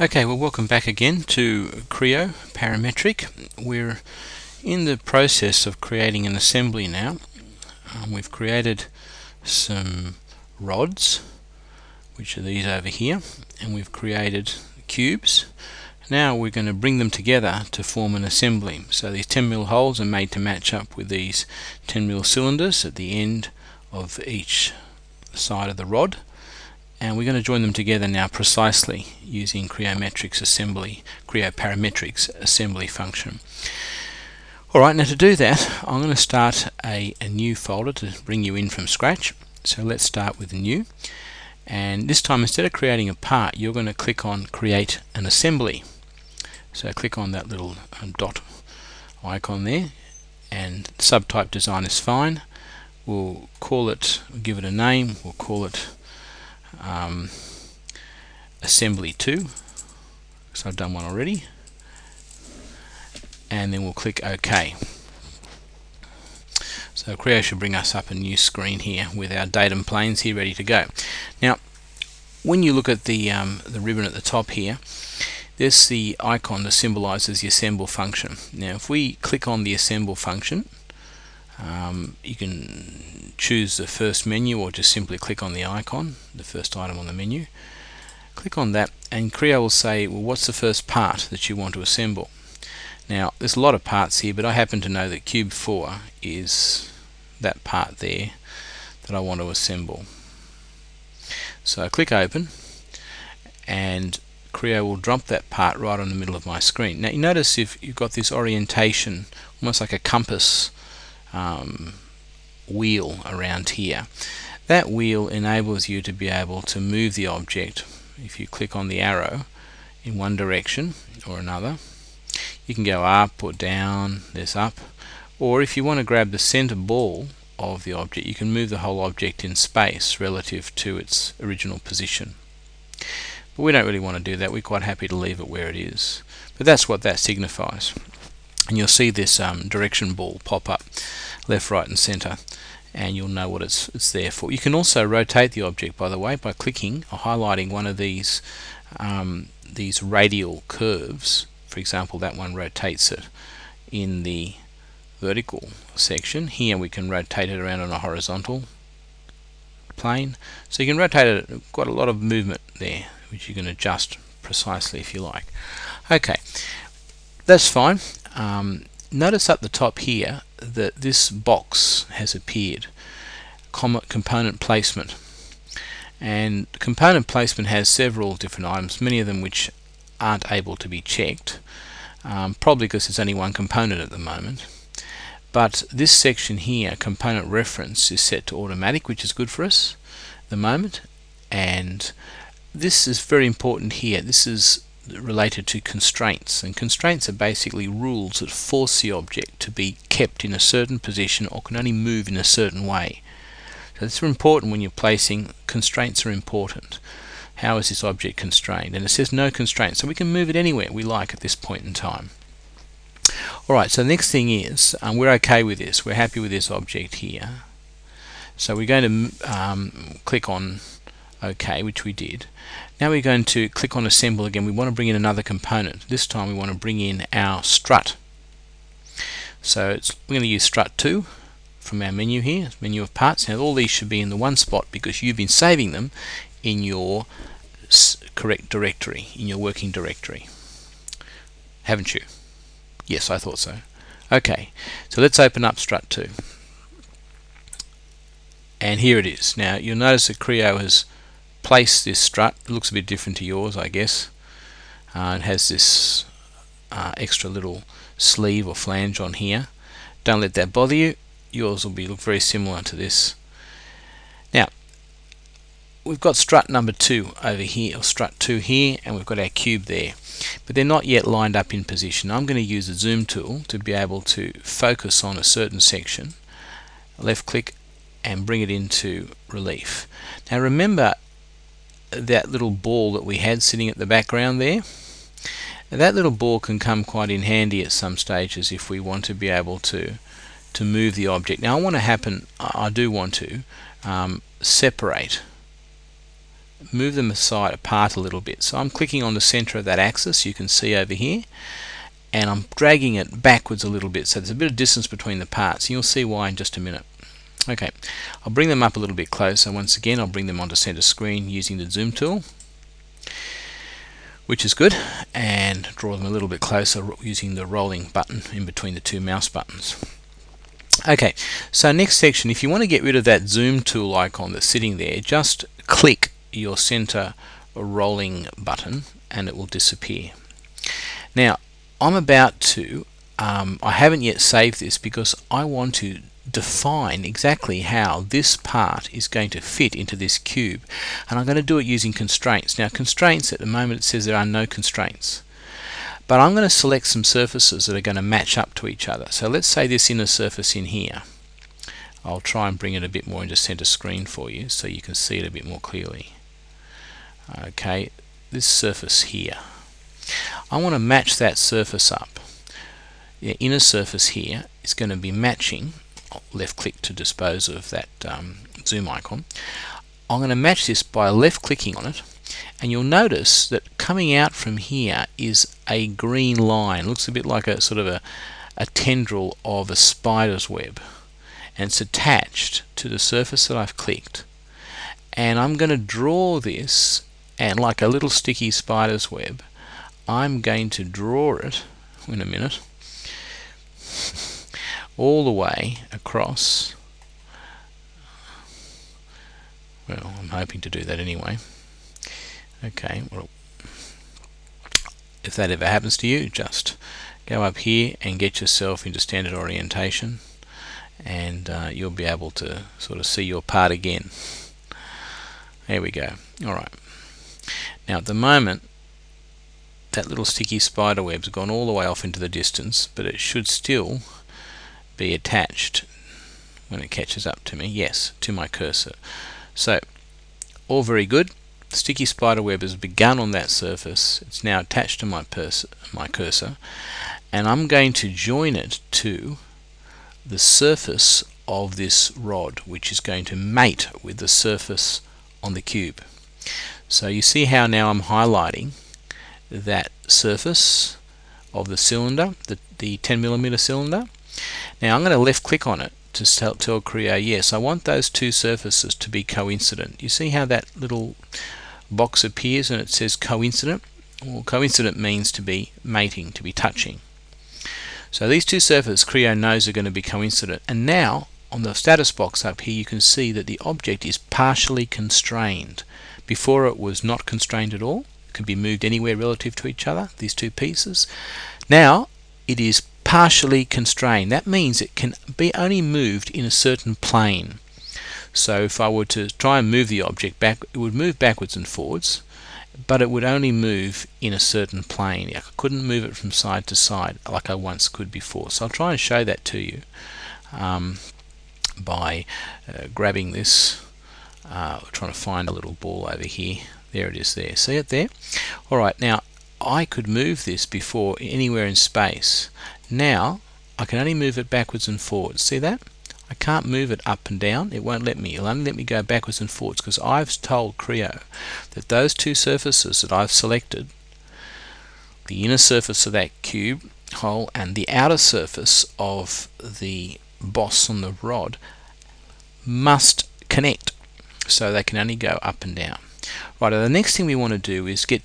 Okay, well welcome back again to Creo Parametric. We're in the process of creating an assembly now. Um, we've created some rods, which are these over here, and we've created cubes. Now we're going to bring them together to form an assembly. So these 10mm holes are made to match up with these 10mm cylinders at the end of each side of the rod and we're going to join them together now precisely using Creometrics assembly, Creo Parametrics assembly function. Alright, now to do that, I'm going to start a, a new folder to bring you in from scratch. So let's start with new. And this time, instead of creating a part, you're going to click on Create an Assembly. So click on that little uh, dot icon there, and subtype design is fine. We'll call it, give it a name, we'll call it um, assembly 2 because I've done one already. And then we'll click OK. So Creo should bring us up a new screen here with our datum planes here ready to go. Now when you look at the um, the ribbon at the top here there's the icon that symbolizes the assemble function. Now if we click on the assemble function um, you can choose the first menu or just simply click on the icon, the first item on the menu. Click on that and Creo will say, well, what's the first part that you want to assemble? Now, there's a lot of parts here, but I happen to know that Cube 4 is that part there that I want to assemble. So I click Open, and Creo will drop that part right on the middle of my screen. Now you notice if you've got this orientation, almost like a compass um, wheel around here. That wheel enables you to be able to move the object if you click on the arrow in one direction or another. You can go up or down, there's up, or if you want to grab the center ball of the object, you can move the whole object in space relative to its original position. But we don't really want to do that, we're quite happy to leave it where it is. But that's what that signifies and you'll see this um, direction ball pop up left right and center and you'll know what it's, it's there for. You can also rotate the object by the way by clicking or highlighting one of these um, these radial curves. For example that one rotates it in the vertical section. Here we can rotate it around on a horizontal plane. So you can rotate it quite a lot of movement there which you can adjust precisely if you like. Okay. That's fine um, notice at the top here that this box has appeared component placement. And component placement has several different items many of them which aren't able to be checked um, probably because there's only one component at the moment. But this section here component reference is set to automatic which is good for us at the moment. And this is very important here. This is related to constraints and constraints are basically rules that force the object to be kept in a certain position or can only move in a certain way. So it's important when you're placing constraints are important. How is this object constrained? And it says no constraints so we can move it anywhere we like at this point in time. Alright so the next thing is um, we're okay with this. We're happy with this object here. So we're going to um, click on OK, which we did. Now we're going to click on Assemble again. We want to bring in another component. This time we want to bring in our strut. So we're going to use strut 2 from our menu here, menu of parts. Now all these should be in the one spot because you've been saving them in your correct directory, in your working directory. Haven't you? Yes, I thought so. Okay, so let's open up strut 2. And here it is. Now you'll notice that Creo has place this strut. It looks a bit different to yours, I guess. Uh, it has this uh, extra little sleeve or flange on here. Don't let that bother you. Yours will be look very similar to this. Now, we've got strut number two over here, or strut two here, and we've got our cube there. But they're not yet lined up in position. I'm going to use the zoom tool to be able to focus on a certain section. Left click and bring it into relief. Now remember that little ball that we had sitting at the background there. that little ball can come quite in handy at some stages if we want to be able to to move the object. Now I want to happen, I do want to um, separate move them aside apart a little bit. So I'm clicking on the center of that axis you can see over here and I'm dragging it backwards a little bit so there's a bit of distance between the parts you'll see why in just a minute. Okay, I'll bring them up a little bit closer. Once again, I'll bring them onto center screen using the zoom tool which is good and draw them a little bit closer using the rolling button in between the two mouse buttons. Okay, so next section, if you want to get rid of that zoom tool icon that's sitting there, just click your center rolling button and it will disappear. Now, I'm about to, um, I haven't yet saved this because I want to define exactly how this part is going to fit into this cube and I'm going to do it using constraints. Now constraints at the moment it says there are no constraints but I'm going to select some surfaces that are going to match up to each other. So let's say this inner surface in here. I'll try and bring it a bit more into center screen for you so you can see it a bit more clearly. Okay, this surface here. I want to match that surface up. The inner surface here is going to be matching left click to dispose of that um, zoom icon. I'm going to match this by left clicking on it and you'll notice that coming out from here is a green line. Looks a bit like a sort of a, a tendril of a spider's web. And it's attached to the surface that I've clicked. And I'm going to draw this and like a little sticky spider's web I'm going to draw it in a minute all the way across. Well I'm hoping to do that anyway. Okay well if that ever happens to you just go up here and get yourself into standard orientation and uh, you'll be able to sort of see your part again. There we go. Alright now at the moment that little sticky spider web's gone all the way off into the distance but it should still be attached when it catches up to me. Yes to my cursor. So all very good. Sticky spider web has begun on that surface. It's now attached to my, my cursor. And I'm going to join it to the surface of this rod which is going to mate with the surface on the cube. So you see how now I'm highlighting that surface of the cylinder the, the 10 millimeter cylinder now I'm going to left click on it to tell, Creo yes I want those two surfaces to be coincident. You see how that little box appears and it says coincident? Well coincident means to be mating, to be touching. So these two surfaces Creo knows are going to be coincident and now on the status box up here you can see that the object is partially constrained. Before it was not constrained at all. It could be moved anywhere relative to each other, these two pieces. Now it is partially constrained. That means it can be only moved in a certain plane. So if I were to try and move the object back, it would move backwards and forwards, but it would only move in a certain plane. I couldn't move it from side to side like I once could before. So I'll try and show that to you um, by uh, grabbing this, uh, trying to find a little ball over here. There it is there. See it there? Alright, now I could move this before anywhere in space. Now I can only move it backwards and forwards. See that? I can't move it up and down. It won't let me. It'll only let me go backwards and forwards because I've told Creo that those two surfaces that I've selected, the inner surface of that cube hole and the outer surface of the boss on the rod, must connect. So they can only go up and down. Right, the next thing we want to do is get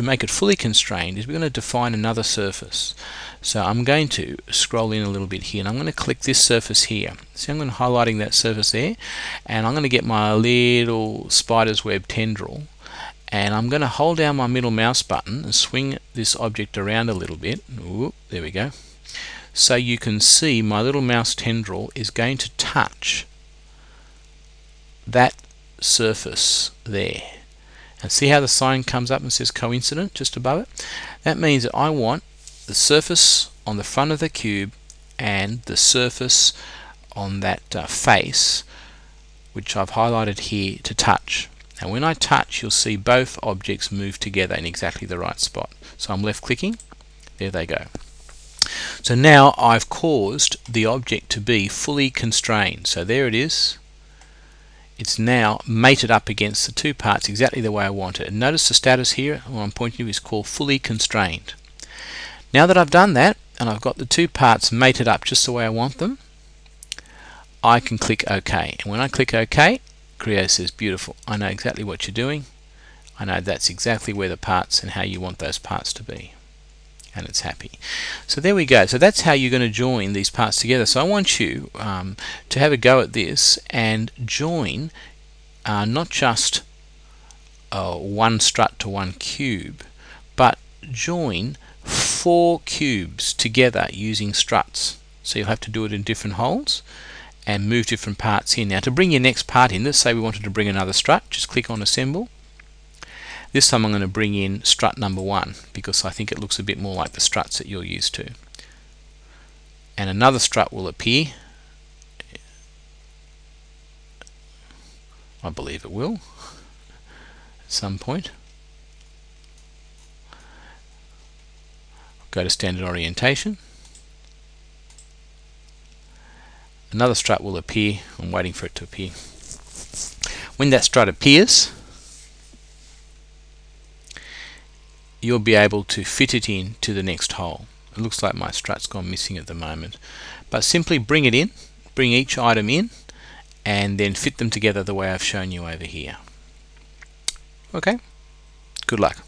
to make it fully constrained is we're going to define another surface. So I'm going to scroll in a little bit here and I'm going to click this surface here. See I'm going to highlighting that surface there and I'm going to get my little spider's web tendril and I'm going to hold down my middle mouse button and swing this object around a little bit. Ooh, there we go. So you can see my little mouse tendril is going to touch that surface there and see how the sign comes up and says coincident just above it? That means that I want the surface on the front of the cube and the surface on that uh, face which I've highlighted here to touch. And when I touch you'll see both objects move together in exactly the right spot. So I'm left clicking, there they go. So now I've caused the object to be fully constrained. So there it is. It's now mated up against the two parts exactly the way I want it. And notice the status here, what I'm pointing to is called fully constrained. Now that I've done that, and I've got the two parts mated up just the way I want them, I can click OK. And when I click OK, Creo says, beautiful, I know exactly what you're doing. I know that's exactly where the parts and how you want those parts to be and it's happy. So there we go. So that's how you're going to join these parts together. So I want you um, to have a go at this and join uh, not just uh, one strut to one cube, but join four cubes together using struts. So you'll have to do it in different holes and move different parts in. Now to bring your next part in, let's say we wanted to bring another strut, just click on Assemble this time I'm going to bring in strut number one because I think it looks a bit more like the struts that you're used to. And another strut will appear. I believe it will at some point. Go to standard orientation. Another strut will appear. I'm waiting for it to appear. When that strut appears, you'll be able to fit it in to the next hole. It looks like my strut's gone missing at the moment. But simply bring it in, bring each item in, and then fit them together the way I've shown you over here. Okay, good luck.